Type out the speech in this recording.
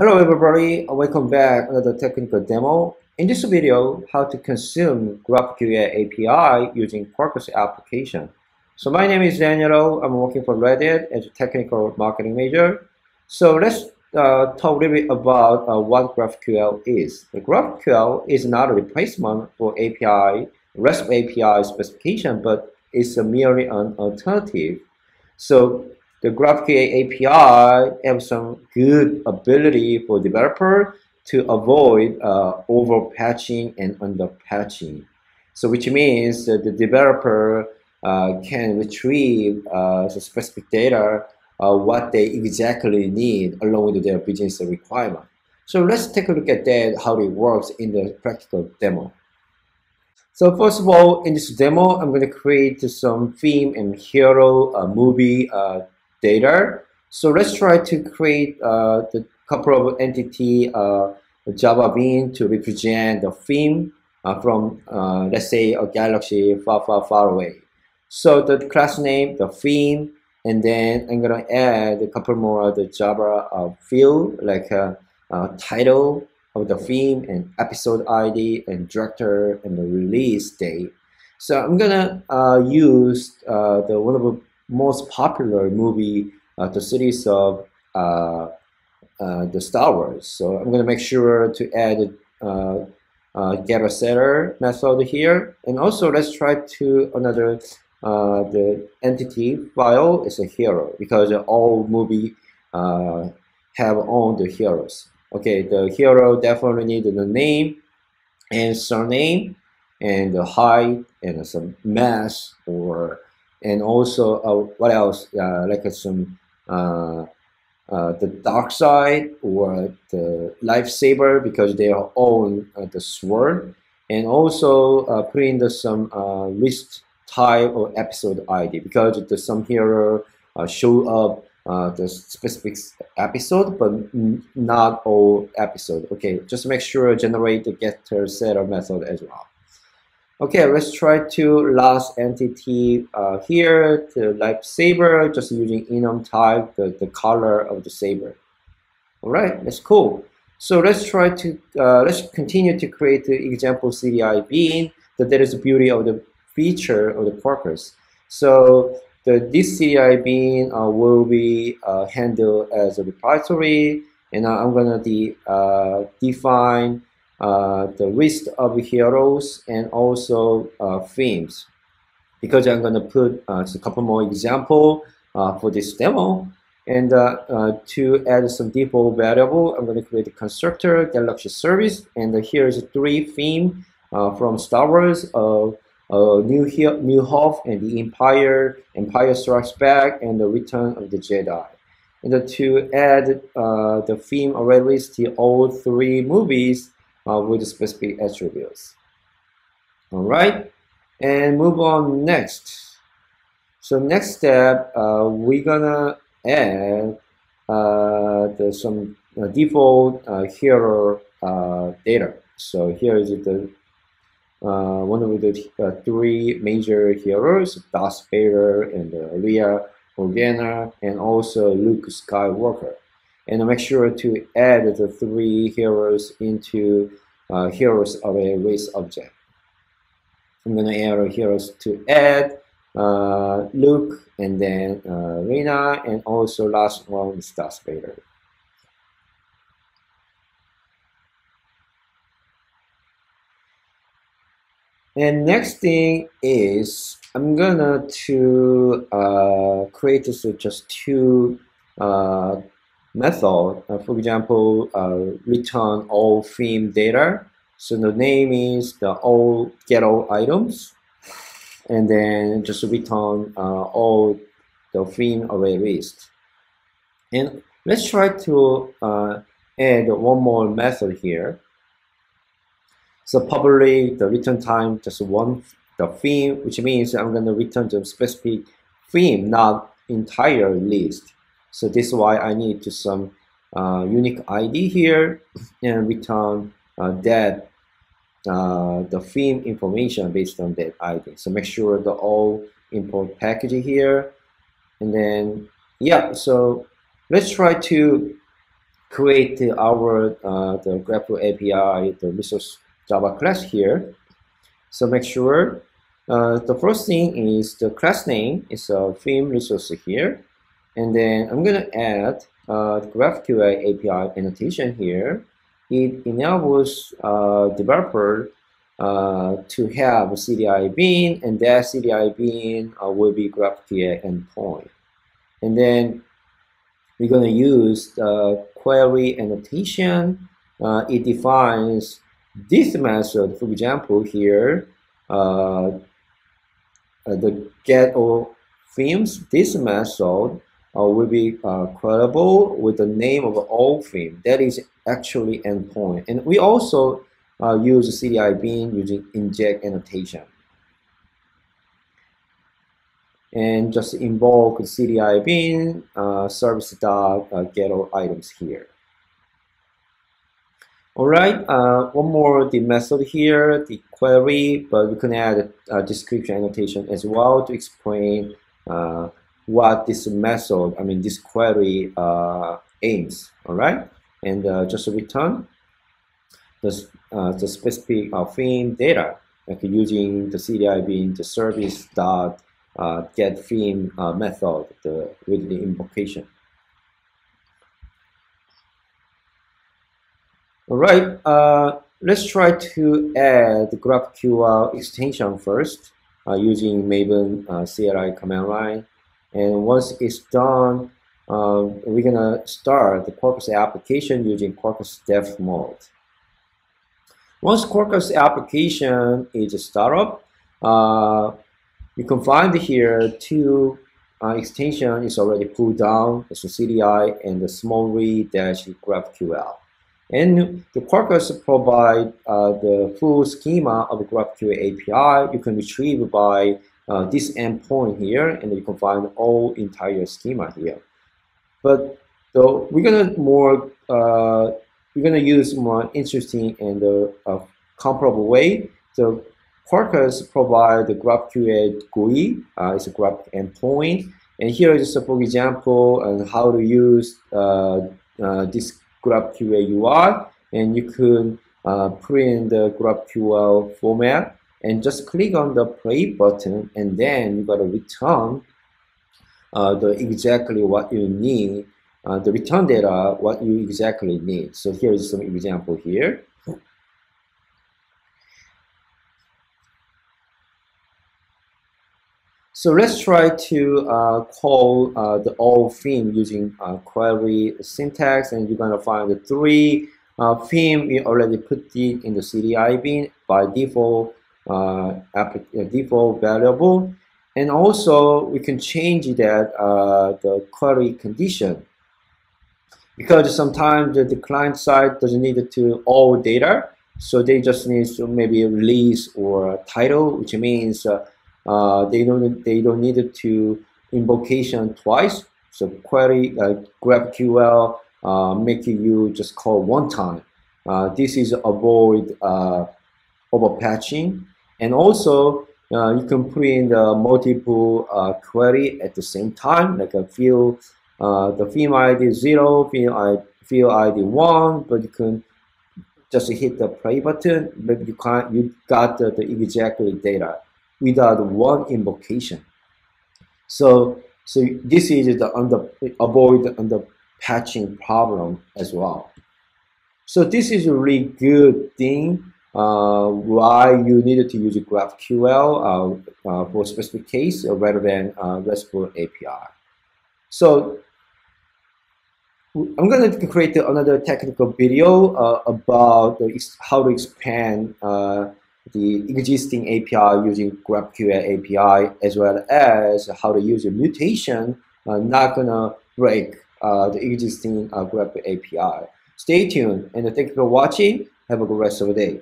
Hello everybody, welcome back to another technical demo. In this video, how to consume GraphQL API using Quarkus application. So my name is Daniel, I'm working for Red Hat as a technical marketing major. So let's uh, talk a little bit about uh, what GraphQL is. The GraphQL is not a replacement for API, REST API specification, but it's merely an alternative. So the GraphQL API have some good ability for developer to avoid uh, over fetching and under fetching. So which means that the developer uh, can retrieve uh, the specific data uh, what they exactly need along with their business requirement. So let's take a look at that, how it works in the practical demo. So first of all, in this demo, I'm going to create some theme and hero uh, movie uh, data. So let's try to create uh, the couple of entity uh, Java Bean to represent the theme uh, from, uh, let's say, a galaxy far, far, far away. So the class name, the theme, and then I'm gonna add a couple more of the Java uh, field like uh, title of the theme and episode ID and director and the release date. So I'm gonna uh, use uh, the one of the most popular movie, uh, the series of uh, uh, the Star Wars. So I'm going to make sure to add uh, uh, get a setter method here. And also let's try to another, uh, the entity file is a hero because all movie uh, have all the heroes. Okay, the hero definitely need the name and surname and the height and some mass or and also uh, what else uh, like uh, some uh, uh, the dark side or the lightsaber because they are own uh, the sword and also putting the some list type or episode ID because the some hero show up uh, the specific episode, but not all episode. Okay, just make sure generate the getter setter method as well. Okay, let's try to last entity uh, here, the light saber, just using enum type, the, the color of the saber. All right, that's cool. So let's try to, uh, let's continue to create the example CDI bean, that that is the beauty of the feature of the Quarkus. So the, this CDI bean uh, will be uh, handled as a repository, and I'm gonna de, uh, define uh, the list of heroes and also uh, themes. Because I'm going to put uh, a couple more example uh, for this demo. And uh, to add some default variable, I'm going to create a constructor, Galaxy Service. And here's three theme from Star Wars, of New, New Hope and the Empire, Empire Strikes Back, and the Return of the Jedi. And to add the theme already to all three movies, uh, with specific attributes. All right, and move on next. So next step, uh, we're gonna add uh, the, some uh, default uh, hero uh, data. So here is the one of the three major heroes, Darth Vader and uh, Leia Organa, and also Luke Skywalker and make sure to add the three heroes into uh, heroes of a race object. I'm gonna add heroes to add uh, Luke and then uh, Reyna and also last one is Darth Vader. And next thing is I'm gonna to uh, create this just two uh, method. Uh, for example, uh, return all theme data. So the name is the all get all items, and then just return uh, all the theme array list. And let's try to add one more method here. So probably the return time just one the theme, which means I'm going to return the specific theme, not entire list. So this is why I need to some uh, unique ID here and return uh, that uh, the theme information based on that ID. So make sure the all import package here. And then, yeah, so let's try to create our uh, the GraphQL API, the resource Java class here. So make sure uh, the first thing is the class name is a theme resource here. And then I'm going to add uh, GraphQL API annotation here. It enables uh, developer uh, to have a CDI bean, and that CDI bean uh, will be GraphQL endpoint. And then we're going to use the query annotation. Uh, it defines this method, for example, here, uh, uh, the get all themes, this method uh, will be uh, queryable with the name of all theme. That is actually endpoint. And we also uh, use CDI bean using inject annotation. And just invoke CDI bean uh, service dot uh, get all items here. All right, uh, one more the method here, the query, but we can add a description annotation as well to explain uh, what this method, I mean this query uh, aims. All right, and uh, just return the, uh, the specific uh, theme data, like using the CDI bean the service dot uh, get theme uh, method the, with the invocation. All right, uh, let's try to add GraphQL extension first uh, using Maven CLI command line. And once it's done, um, we're gonna start the Quarkus application using Quarkus dev mode. Once Quarkus application is startup, uh, you can find here two uh, extension is already pulled down, the CDI and the SmallRye dash GraphQL. And the Quarkus provide uh, the full schema of the GraphQL API. You can retrieve by uh, this endpoint here, and you can find all entire schema here. But so we're gonna more uh, we're gonna use more interesting and uh, comparable way. So Quarkus provide the GraphQL GUI, uh, it's a graph endpoint, and here is a for example on how to use uh, uh, this GraphQL UI, and you can uh, print the GraphQL format and just click on the play button and then you gotta return uh, the exactly what you need, uh, the return data, what you exactly need. So here is some example here. So let's try to uh, call uh, the old theme using uh, query syntax, and you're gonna find the three uh, theme we already put it in the CDI bean by default uh, uh, default variable, and also we can change that the query condition because sometimes the, the client side doesn't need to all data, so they just need to maybe release or title, which means uh, they don't they don't need to invocation twice. So query uh, GraphQL uh, make you just call one time. Uh, this is avoid uh, overfetching, and also uh, you can put in the multiple uh, query at the same time, like a field uh, the field ID zero, field ID, field ID one, but you can just hit the play button, but you can't you got the, the exactly data without one invocation. So, so this is the under, avoid the under fetching problem as well. So this is a really good thing uh, why you needed to use GraphQL uh, uh, for specific case rather than uh, RESTful API. So I'm going to create another technical video uh, about how to expand uh, the existing API using GraphQL API, as well as how to use a mutation, uh, not gonna break uh, the existing uh, GraphQL API. Stay tuned and thank you for watching. Have a good rest of the day.